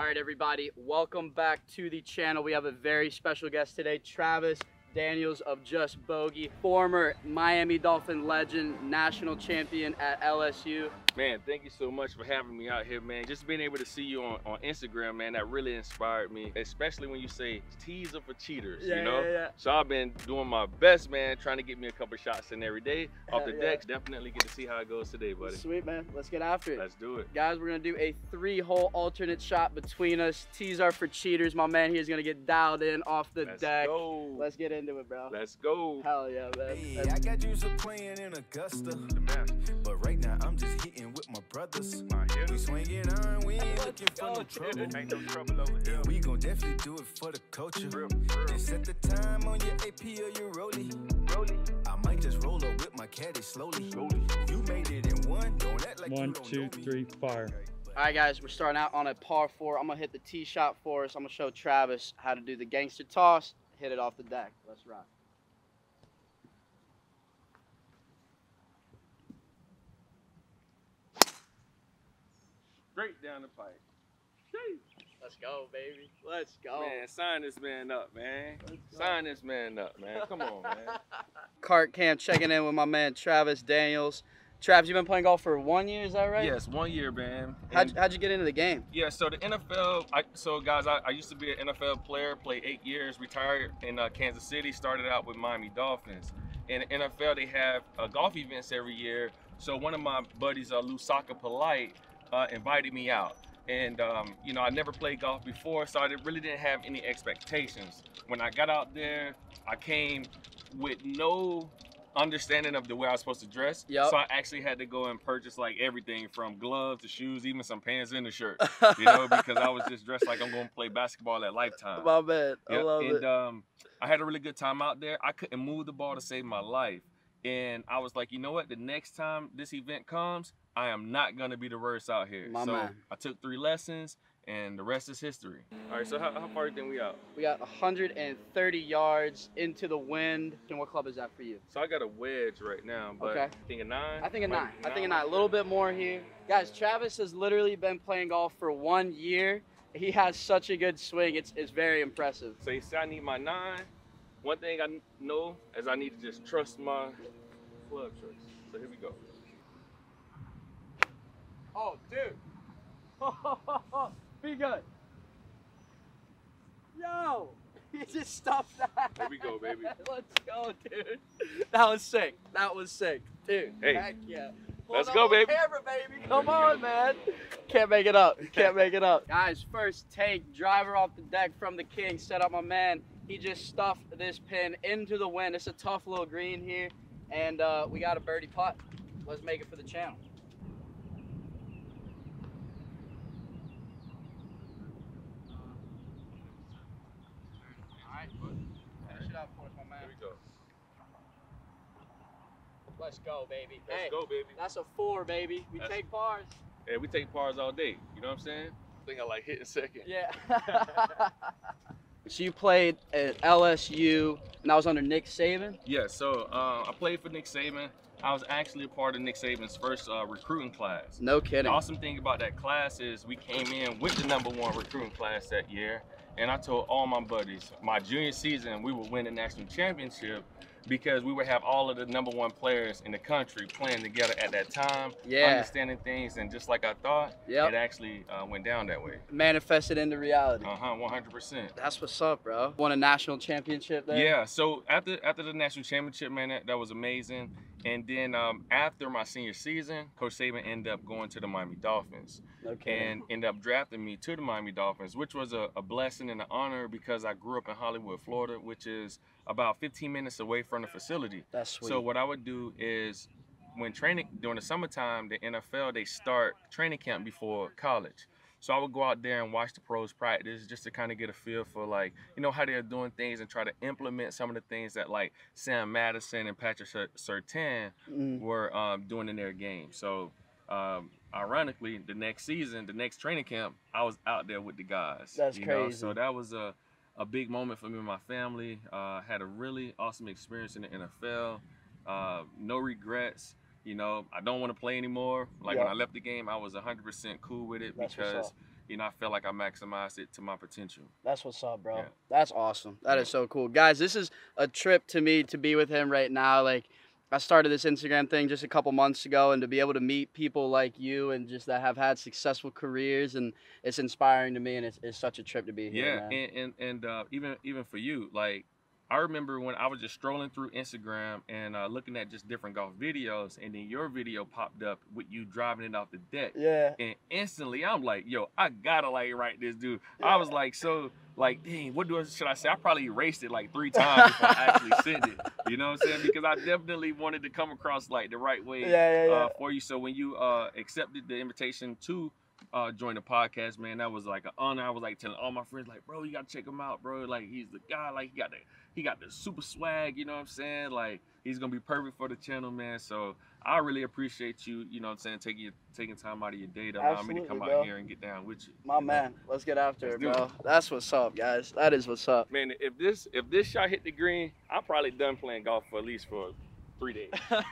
All right, everybody, welcome back to the channel. We have a very special guest today, Travis Daniels of Just Bogey, former Miami Dolphin legend, national champion at LSU. Man, thank you so much for having me out here, man. Just being able to see you on, on Instagram, man, that really inspired me, especially when you say teaser for cheaters, Yeah, you know? yeah, yeah. So I've been doing my best, man, trying to get me a couple shots in every day off the yeah. decks. Definitely get to see how it goes today, buddy. Sweet, man. Let's get after it. Let's do it. Guys, we're gonna do a three-hole alternate shot between us. Tees are for cheaters. My man here is gonna get dialed in off the Let's deck. go. Let's get into it, bro. Let's go. Hell yeah, man. Hey, I got you some playing in Augusta. Brothers. We swinging on, we ain't looking for no trouble. Ain't no trouble over here. And we gon' definitely do it for the culture. Just set the time on your AP or your rollie. I might just roll up with my caddy slowly. You made it in one, don't act like One, you don't two, know me. fire. All right, guys, we're starting out on a par four. I'm gonna hit the tee shot for us. I'm gonna show Travis how to do the gangster toss, hit it off the deck. Let's rock. Straight down the pipe. Let's go, baby. Let's go. Man, sign this man up, man. Sign this man up, man. Come on, man. Cart Camp checking in with my man Travis Daniels. Travis, you've been playing golf for one year, is that right? Yes, one year, man. How'd, how'd you get into the game? Yeah, so the NFL, I, so guys, I, I used to be an NFL player, played eight years, retired in uh, Kansas City, started out with Miami Dolphins. In the NFL, they have uh, golf events every year. So one of my buddies, uh, Lousaka Polite, uh, invited me out. And, um, you know, I never played golf before, so I really didn't have any expectations. When I got out there, I came with no understanding of the way I was supposed to dress. Yup. So I actually had to go and purchase like everything from gloves to shoes, even some pants and a shirt you know, because I was just dressed like I'm going to play basketball at Lifetime. my man, I love and it. um, I had a really good time out there. I couldn't move the ball to save my life, and I was like, you know what? The next time this event comes, I am not gonna be the worst out here. My so man. I took three lessons, and the rest is history. All right, so how, how far do we out? We got 130 yards into the wind. And what club is that for you? So I got a wedge right now, but Okay. I think a nine. I think a Might- nine. I think a nine. A little bit more here. Guys, Travis has literally been playing golf for one year. He has such a good swing. It's, it's very impressive. So you say I need my nine. One thing I know is I need to just trust my club choice. So here we go. Oh, dude. Be good. Yo, he just stopped that. Here we go, baby. Let's go, dude. That was sick. That was sick, dude. Hey. Heck yeah. Let's go, baby. Camera, baby. Come on, man. Can't make it up. Can't make it up. Guys, first take driver off the deck from the king. Set up my man. He just stuffed this pin into the wind. It's a tough little green here, and uh, we got a birdie putt. Let's make it for the channel. Alright, finish it up for us, my man. Here we go. Let's go, baby. Let's hey, go, baby. that's a four, baby. We That's- take pars. Yeah, we take pars all day. You know what I'm saying? I think I like hitting second. Yeah. so you played at LSU, and I was under Nick Saban. Yeah, so uh, I played for Nick Saban. I was actually a part of Nick Saban's first uh, recruiting class. No kidding. The awesome thing about that class is we came in with the number one recruiting class that year. And I told all my buddies, my junior season, we would win the national championship because we would have all of the number one players in the country playing together at that time, Yeah. understanding things. And just like I thought, Yep. it actually uh, went down that way. Manifested into reality. Uh huh, 100%. That's what's up, bro. Won a national championship there. Yeah, so after after the national championship, man, that, that was amazing. And then um, after my senior season, Coach Saban ended up going to the Miami Dolphins kidding. and ended up drafting me to the Miami Dolphins, which was a, a blessing and an honor because I grew up in Hollywood, Florida, which is about 15 minutes away from the facility. That's sweet. So what I would do is when training during the summertime, the NFL they start training camp before college. So I would go out there and watch the pros practice just to kind of get a feel for like, you know, how they're doing things and try to implement some of the things that like Sam Madison and Patrick Surtain Mm. were um, doing in their game. So um, ironically, the next season, the next training camp, I was out there with the guys. That's you Know? crazy. So that was a, a big moment for me and my family. Uh, had a really awesome experience in the NFL. Uh, no regrets. You know, I don't want to play anymore. Like when I left the game, I was 100% cool with it That's because, you know, I felt like I maximized it to my potential. That's what's up, bro. Yeah. That's awesome. That is so cool. Guys, this is a trip to me to be with him right now. Like I started this Instagram thing just a couple months ago and to be able to meet people like you and just that have had successful careers and it's inspiring to me and it's, it's such a trip to be here. Yeah, man. and and, and uh, even even for you, like I remember when I was just strolling through Instagram and uh, looking at just different golf videos, and then your video popped up with you driving it off the deck. yeah. And instantly, I'm like, yo, I gotta like write this dude. I was like, so like, dang, what do I, should I say? I probably erased it like three times before I actually sent it. You know what I'm saying? Because I definitely wanted to come across like the right way Yeah, yeah, yeah. uh, for you. So when you uh, accepted the invitation to uh, join the podcast, man, that was like an honor. I was like telling all my friends, like, bro, you gotta check him out, bro. Like he's the guy. Like he got the he got the super swag. You know what I'm saying? Like he's gonna be perfect for the channel, man. So I really appreciate you. You know what I'm saying? Taking your, taking time out of your day to allow me to come bro. out here and get down with you. My man, let's get after Let's it, do bro. That's what's up, guys. That is what's up. Man, if this if this shot hit the green, I'm probably done playing golf for at least for three days. I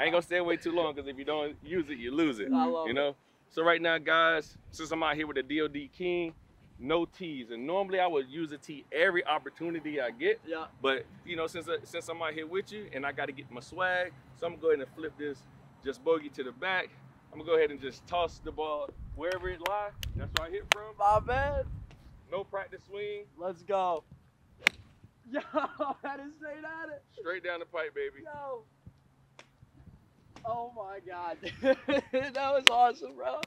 ain't gonna stay away too long because if you don't use it, you lose it. I love you know. So right now, guys, since I'm out here with the DoD King, no tees, and normally I would use a tee every opportunity I get. Yeah. But you know, since uh, since I'm out here with you and I got to get my swag, so I'm gonna go ahead and flip this just bogey to the back. I'm gonna go ahead and just toss the ball wherever it lies. That's where I hit from. My man. No practice swing, Let's go. Yo, that is straight at it. straight down the pipe, baby. Yo. Oh my god. that was awesome, bro.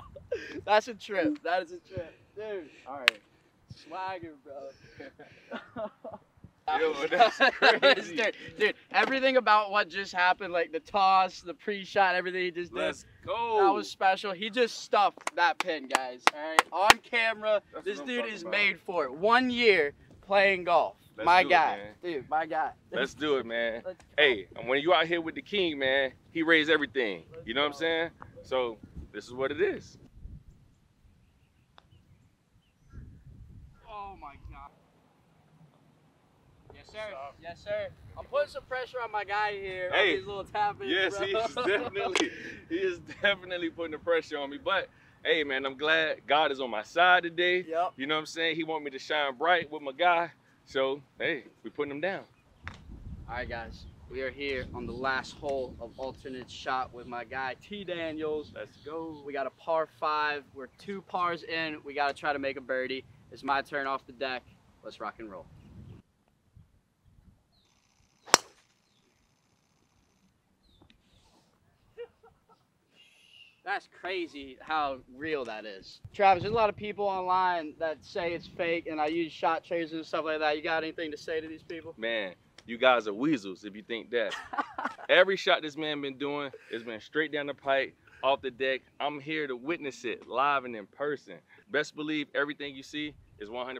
That's a trip. That is a trip. Dude. Alright. Swagger, bro. Yo, that's crazy. dude, dude, everything about what just happened, like the toss, the pre-shot, everything he just did, Let's go. that was special. He just stuffed that pin, guys. All right, on camera. That's this dude is about. made for it. One year playing golf. Let's my it, guy, man. dude, my guy. Let's do it, man. Let's- Hey, and when you out here with the king, man, he raised everything. You know what I'm saying? So this is what it is. Oh my god. Yes, sir. Yes, sir. I'm putting some pressure on my guy here. Hey. these little tap-ins, Yes, bro. he is definitely he is definitely putting the pressure on me. But hey, man, I'm glad God is on my side today. Yep. You know what I'm saying? He want me to shine bright with my guy. So hey, we putting him down. All right, guys. We are here on the last hole of alternate shot with my guy T Daniels. Let's go. We got a par five. We're two pars in. We got to try to make a birdie. It's my turn off the deck. Let's rock and roll. That's crazy how real that is. Travis, there's a lot of people online that say it's fake and I use shot tracers and stuff like that. You got anything to say to these people? Man, you guys are weasels if you think that. Every shot this man been doing has been straight down the pipe, off the deck. I'm here to witness it live and in person. Best believe everything you see is 100%.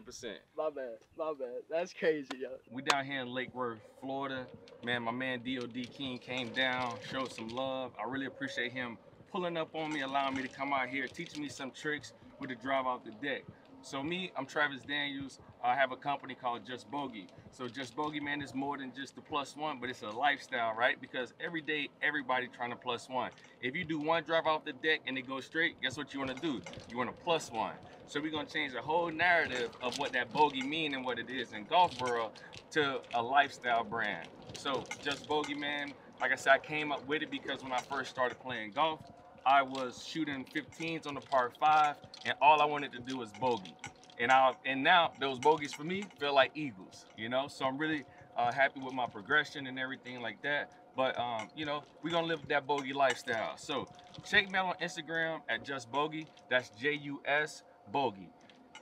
My bad, my bad. That's crazy, yo. We down here in Lake Worth, Florida. Man, my man DOD King came down, showed some love. I really appreciate him pulling up on me, allowing me to come out here, teaching me some tricks with the drive off the deck. So me, I'm Travis Daniels. I have a company called Just Bogey. So Just Bogey, man, is more than just the plus one, but it's a lifestyle, right? Because every day, everybody trying to plus one. If you do one drive off the deck and it goes straight, guess what you want to do? You want to plus one. So we're gonna change the whole narrative of what that bogey mean and what it is in golf world to a lifestyle brand. So Just Bogey, man, like I said, I came up with it because when I first started playing golf, I was shooting 15s on the par five, and all I wanted to do was bogey. And I and now those bogeys for me feel like eagles, you know. So I'm really uh, happy with my progression and everything like that. But um, you know, we're gonna live that bogey lifestyle. So check me out on Instagram at Just Bogey. That's J-U-S Bogey.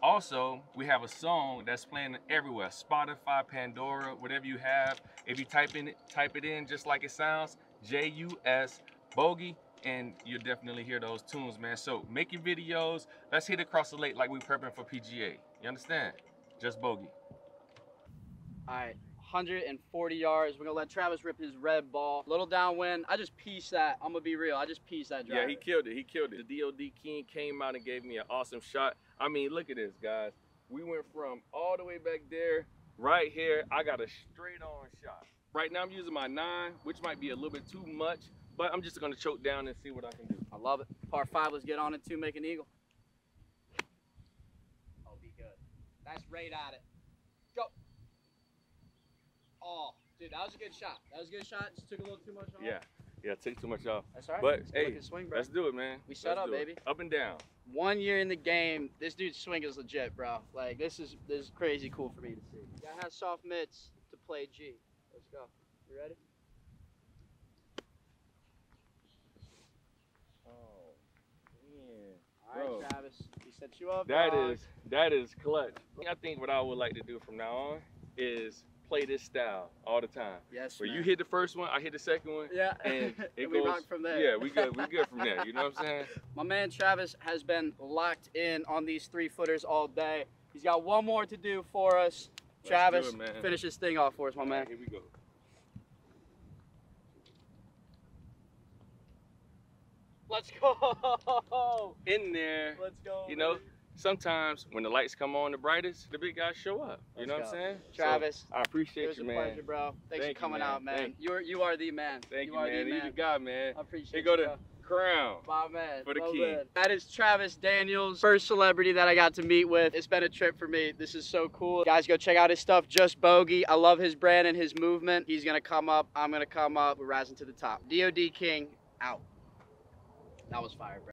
Also, we have a song that's playing everywhere. Spotify, Pandora, whatever you have. If you type in it, type it in just like it sounds, J-U-S Bogey, and you'll definitely hear those tunes, man. So make your videos. Let's hit across the lake like we prepping for PGA. You understand? Just Bogey. All right, 140 yards. We're gonna let Travis rip his red ball. Little downwind. I just pieced that. I'm gonna be real. I just pieced that driver. Yeah, he killed it. He killed it. The DOD King came out and gave me an awesome shot. I mean, look at this, guys. We went from all the way back there, right here. I got a straight on shot. Right now, I'm using my nine, which might be a little bit too much, but I'm just gonna choke down and see what I can do. I love it. Par five. Let's get on it too. Make an eagle. Oh, be good. That's right at it. Go. Oh, dude, that was a good shot. That was a good shot. Just took a little too much off. Yeah, yeah, take too much off. That's all right. But, Let's hey, swing, bro. Let's do it, man. We shut up, do it. baby. Up and down. One year in the game, this dude's swing is legit, bro. Like this is this is crazy cool for me to see. Got to have soft mitts to play G. Let's go. You ready? Oh, man. All right, Bro. Travis. We set you up. That dog. is that is clutch. I think what I would like to do from now on is play this style all the time. yes. Where you hit the first one, I hit the second one. Yeah. and it we goes- rock from there. Yeah, we good. We good from there. You know what I'm saying? My man Travis has been locked in on these three footers all day. He's got one more to do for us. Let's Travis, it, man. finish this thing off for us, my man. Here we go. Let's go. In there. Let's go. You know, baby. sometimes when the lights come on the brightest, the big guys show up. You Let's know what. I'm saying? So, Travis, I it appreciate was a man. pleasure, bro. Thanks Thank for you, coming man. out, man. Thank- You're you are the man. Thank you, are man. the You man. the guy, man. I appreciate Here go you, the bro. crown. My man. For the well king. That is Travis Daniels, first celebrity that I got to meet with. It's been a trip for me. This is so cool. Guys, go check out his stuff. Just Bogey. I love his brand and his movement. He's gonna come up. I'm gonna come up. We're rising to the top. DoD King out. That was fire, bro.